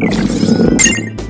フフフ。